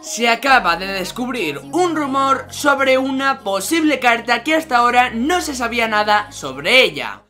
Se acaba de descubrir un rumor sobre una posible carta que hasta ahora no se sabía nada sobre ella.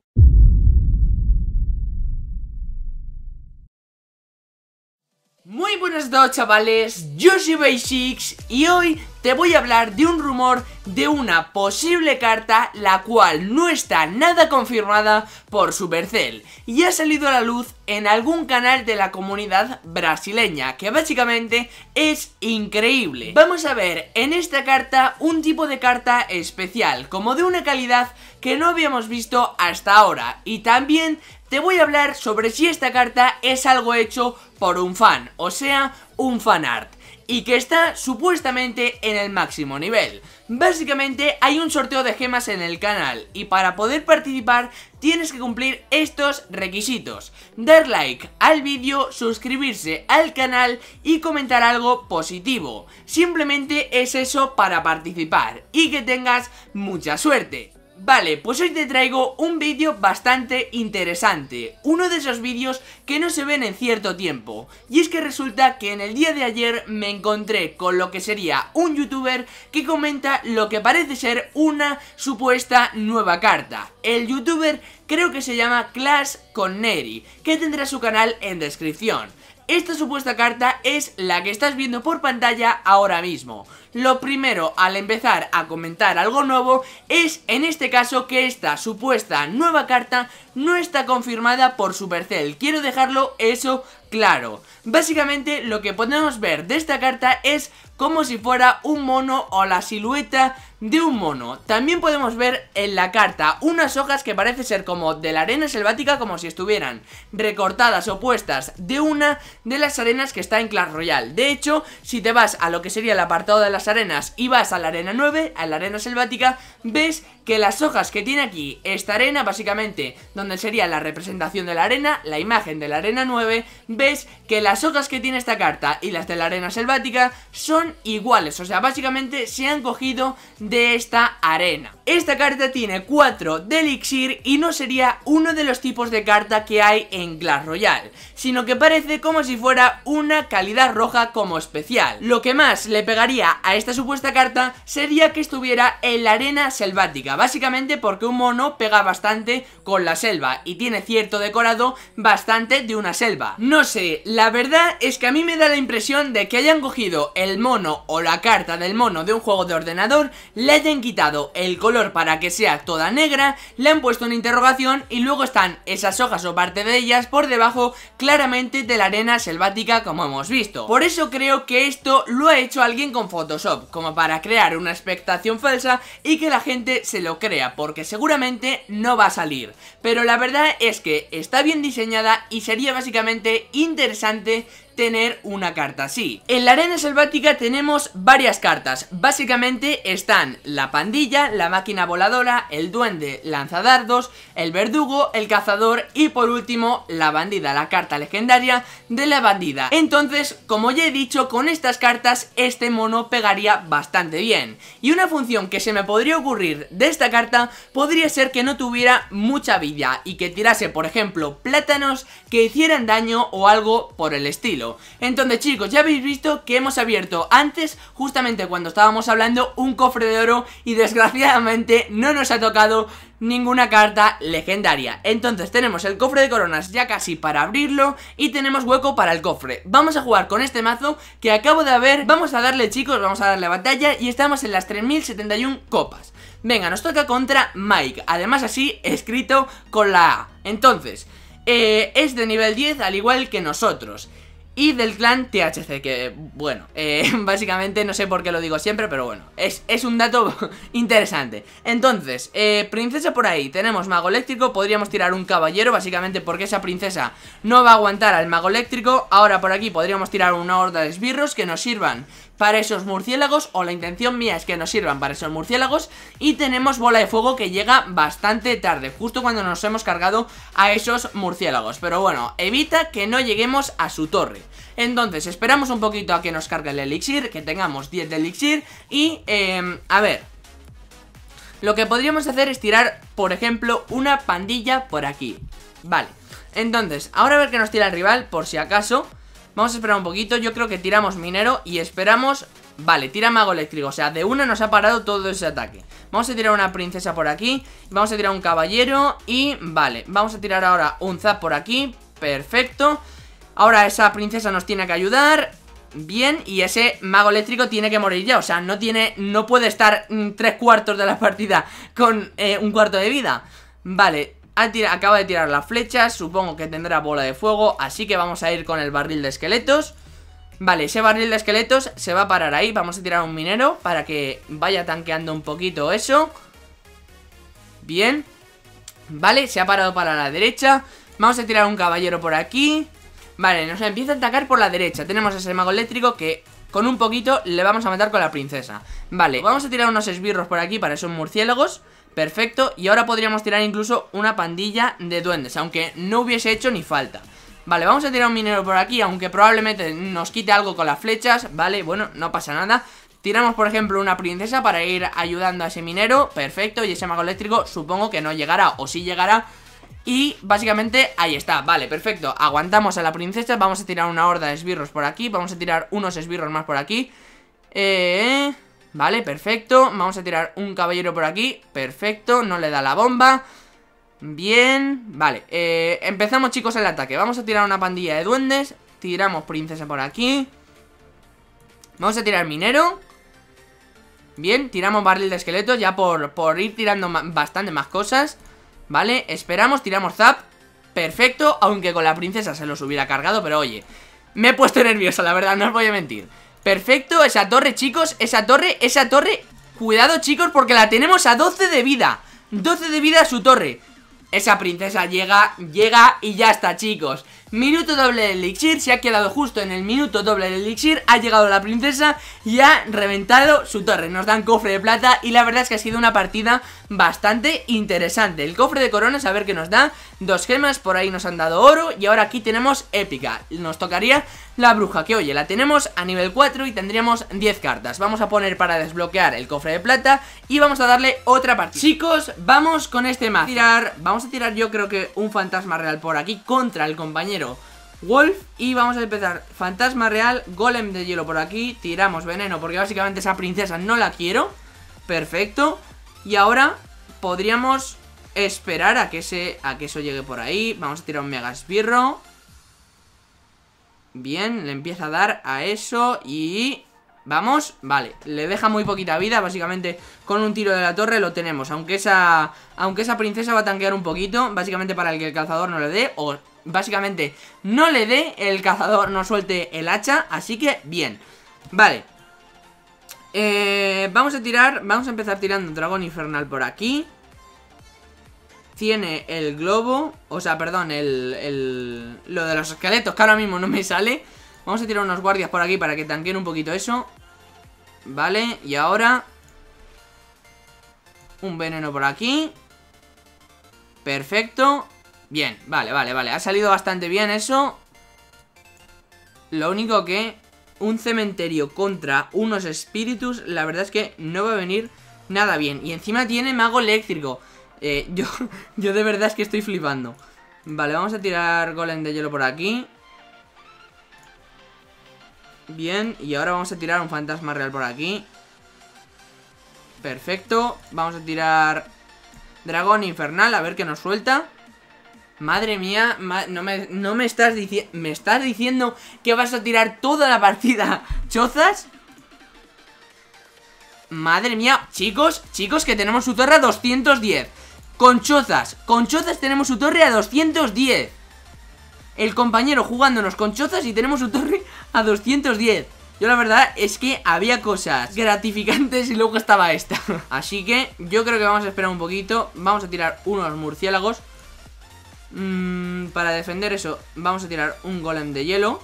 Muy buenas a chavales, yo soy Basics y hoy te voy a hablar de un rumor de una posible carta la cual no está nada confirmada por Supercell y ha salido a la luz en algún canal de la comunidad brasileña que básicamente es increíble. Vamos a ver en esta carta un tipo de carta especial como de una calidad que no habíamos visto hasta ahora y también te voy a hablar sobre si esta carta es algo hecho por un fan, o sea, un fanart y que está supuestamente en el máximo nivel. Básicamente hay un sorteo de gemas en el canal y para poder participar tienes que cumplir estos requisitos. Dar like al vídeo, suscribirse al canal y comentar algo positivo. Simplemente es eso para participar y que tengas mucha suerte. Vale, pues hoy te traigo un vídeo bastante interesante, uno de esos vídeos que no se ven en cierto tiempo, y es que resulta que en el día de ayer me encontré con lo que sería un youtuber que comenta lo que parece ser una supuesta nueva carta. El youtuber creo que se llama Clash con Neri, que tendrá su canal en descripción. Esta supuesta carta es la que estás viendo por pantalla ahora mismo. Lo primero al empezar a comentar algo nuevo es en este caso que esta supuesta nueva carta no está confirmada por Supercell. Quiero dejarlo eso claro. Básicamente lo que podemos ver de esta carta es como si fuera un mono o la silueta de un mono. También podemos ver en la carta unas hojas que parece ser como de la arena selvática como si estuvieran recortadas o puestas de una de las arenas que está en Clash Royale. De hecho, si te vas a lo que sería el apartado de las arenas y vas a la arena 9, a la arena selvática, ves que las hojas que tiene aquí esta arena, básicamente donde sería la representación de la arena, la imagen de la arena 9, ves que las hojas que tiene esta carta y las de la arena selvática son iguales, o sea, básicamente se han cogido de esta arena. Esta carta tiene 4 de elixir y no sería uno de los tipos de carta que hay en Clash Royale, sino que parece como si fuera una calidad roja como especial. Lo que más le pegaría a esta supuesta carta sería que estuviera en la arena selvática, básicamente porque un mono pega bastante con la selva y tiene cierto decorado bastante de una selva. No sé, la verdad es que a mí me da la impresión de que hayan cogido el mono o la carta del mono de un juego de ordenador, le hayan quitado el color para que sea toda negra, le han puesto una interrogación y luego están esas hojas o parte de ellas por debajo claramente de la arena selvática como hemos visto. Por eso creo que esto lo ha hecho alguien con Photoshop, como para crear una expectación falsa y que la gente se lo crea porque seguramente no va a salir. Pero la verdad es que está bien diseñada y sería básicamente interesante tener una carta así. En la arena selvática tenemos varias cartas, básicamente están la pandilla, la máquina voladora, el duende lanzadardos, el verdugo, el cazador y por último la bandida, la carta legendaria de la bandida. Entonces, como ya he dicho, con estas cartas este mono pegaría bastante bien. Y una función que se me podría ocurrir de esta carta podría ser que no tuviera mucha vida y que tirase, por ejemplo, plátanos que hicieran daño o algo por el estilo. Entonces chicos, ya habéis visto que hemos abierto antes, justamente cuando estábamos hablando, un cofre de oro y desgraciadamente no nos ha tocado ninguna carta legendaria. Entonces tenemos el cofre de coronas ya casi para abrirlo y tenemos hueco para el cofre. Vamos a jugar con este mazo que acabo de ver Vamos a darle chicos, vamos a darle batalla y estamos en las 3071 copas. Venga, nos toca contra Mike, además así escrito con la A. Entonces, eh, es de nivel 10 al igual que nosotros y del clan THC, que bueno, eh, básicamente no sé por qué lo digo siempre, pero bueno, es, es un dato interesante. Entonces, eh, princesa por ahí, tenemos mago eléctrico, podríamos tirar un caballero, básicamente porque esa princesa no va a aguantar al mago eléctrico. Ahora por aquí podríamos tirar una horda de esbirros que nos sirvan para esos murciélagos o la intención mía es que nos sirvan para esos murciélagos y tenemos bola de fuego que llega bastante tarde, justo cuando nos hemos cargado a esos murciélagos, pero bueno, evita que no lleguemos a su torre. Entonces, esperamos un poquito a que nos cargue el elixir, que tengamos 10 de elixir y, eh, a ver, lo que podríamos hacer es tirar, por ejemplo, una pandilla por aquí, vale. Entonces, ahora a ver qué nos tira el rival, por si acaso Vamos a esperar un poquito, yo creo que tiramos minero y esperamos... Vale, tira mago eléctrico, o sea, de una nos ha parado todo ese ataque. Vamos a tirar una princesa por aquí Vamos a tirar un caballero y... Vale, vamos a tirar ahora un zap por aquí Perfecto. Ahora esa princesa nos tiene que ayudar Bien, y ese mago eléctrico tiene que morir ya O sea, no tiene, no puede estar mm, tres cuartos de la partida con eh, un cuarto de vida. Vale, acaba de tirar las flechas Supongo que tendrá bola de fuego Así que vamos a ir con el barril de esqueletos. Vale, ese barril de esqueletos se va a parar ahí Vamos a tirar un minero para que vaya tanqueando un poquito eso. Bien. Vale, se ha parado para la derecha. Vamos a tirar un caballero por aquí. Vale, nos empieza a atacar por la derecha. Tenemos ese mago eléctrico que con un poquito le vamos a matar con la princesa. Vale, vamos a tirar unos esbirros por aquí para esos murciélagos Perfecto, y ahora podríamos tirar incluso una pandilla de duendes Aunque no hubiese hecho ni falta. Vale, vamos a tirar un minero por aquí Aunque probablemente nos quite algo con las flechas Vale, bueno, no pasa nada. Tiramos, por ejemplo, una princesa para ir ayudando a ese minero Perfecto, y ese mago eléctrico supongo que no llegará O sí llegará. Y básicamente ahí está, vale, perfecto. Aguantamos a la princesa, vamos a tirar una horda de esbirros por aquí Vamos a tirar unos esbirros más por aquí. Eh... Vale, perfecto. Vamos a tirar un caballero por aquí. Perfecto, no le da la bomba. Bien, vale. Eh, Empezamos chicos el ataque. Vamos a tirar una pandilla de duendes. Tiramos princesa por aquí. Vamos a tirar minero. Bien, tiramos barril de esqueletos Ya por, por ir tirando bastante más cosas. Vale, esperamos, tiramos zap. Perfecto, aunque con la princesa se los hubiera cargado Pero oye, me he puesto nervioso, la verdad, no os voy a mentir Perfecto, esa torre, chicos, esa torre, esa torre. Cuidado, chicos, porque la tenemos a 12 de vida. 12 de vida a su torre. Esa princesa llega, llega y ya está chicos Minuto doble de elixir, se ha quedado justo en el minuto doble de elixir Ha llegado la princesa y ha reventado su torre. Nos dan cofre de plata y la verdad es que ha sido una partida bastante interesante. El cofre de coronas, a ver qué nos da. Dos gemas, por ahí nos han dado oro Y ahora aquí tenemos épica. Nos tocaría la bruja, que oye, la tenemos a nivel 4 y tendríamos 10 cartas. Vamos a poner para desbloquear el cofre de plata Y vamos a darle otra partida. Chicos, vamos con este mazo. Tirar, Vamos a tirar yo creo que un fantasma real por aquí Contra el compañero Wolf y vamos a empezar. Fantasma real, golem de hielo por aquí Tiramos veneno porque básicamente esa princesa no la quiero. Perfecto. Y ahora podríamos esperar a que, se, a que eso llegue por ahí. Vamos a tirar un mega esbirro. Bien, le empieza a dar a eso y... Vamos, vale, le deja muy poquita vida Básicamente con un tiro de la torre lo tenemos. Aunque esa, aunque esa princesa va a tanquear un poquito Básicamente para el que el cazador no le dé O básicamente no le dé El cazador no suelte el hacha Así que bien, vale eh, Vamos a tirar, vamos a empezar tirando dragón infernal por aquí tiene el globo, o sea, perdón, el, el, lo de los esqueletos que ahora mismo no me sale. Vamos a tirar unos guardias por aquí para que tanqueen un poquito eso. Vale, y ahora un veneno por aquí. Perfecto. Bien, vale, vale, vale. Ha salido bastante bien eso. Lo único que un cementerio contra unos espíritus, la verdad es que no va a venir nada bien. Y encima tiene mago eléctrico. Eh, yo, yo de verdad es que estoy flipando Vale, vamos a tirar golem de hielo por aquí Bien, y ahora vamos a tirar un fantasma real por aquí Perfecto Vamos a tirar dragón infernal, a ver qué nos suelta Madre mía, no, me, no me estás diciendo ¿Me estás diciendo que vas a tirar toda la partida chozas? Madre mía, chicos, chicos, que tenemos su torre a 210 con chozas, con chozas tenemos su torre a 210 El compañero jugándonos con chozas y tenemos su torre a 210 Yo la verdad es que había cosas gratificantes y luego estaba esta. Así que yo creo que vamos a esperar un poquito. Vamos a tirar unos murciélagos mm, Para defender eso vamos a tirar un golem de hielo.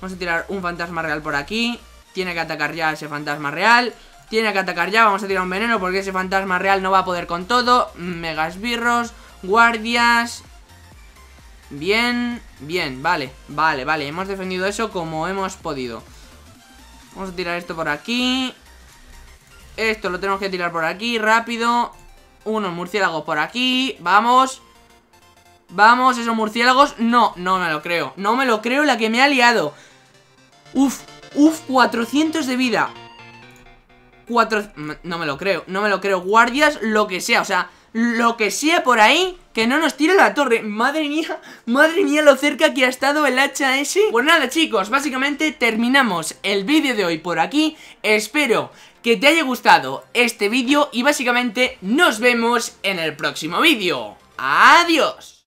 Vamos a tirar un fantasma real por aquí. Tiene que atacar ya ese fantasma real. Tiene que atacar ya, vamos a tirar un veneno porque ese fantasma real no va a poder con todo. Mega esbirros, guardias. Bien, bien, vale, vale, vale. Hemos defendido eso como hemos podido. Vamos a tirar esto por aquí. Esto lo tenemos que tirar por aquí, rápido. Unos murciélagos por aquí, vamos Vamos, esos murciélagos. No, no me lo creo. No me lo creo la que me ha liado. Uf, uf, 400 de vida. Cuatro... No me lo creo, no me lo creo. Guardias, lo que sea, o sea Lo que sea por ahí Que no nos tire la torre. Madre mía, madre mía lo cerca que ha estado el hacha ese. Pues nada chicos, básicamente terminamos el vídeo de hoy por aquí. Espero que te haya gustado este vídeo Y básicamente nos vemos en el próximo vídeo. ¡Adiós!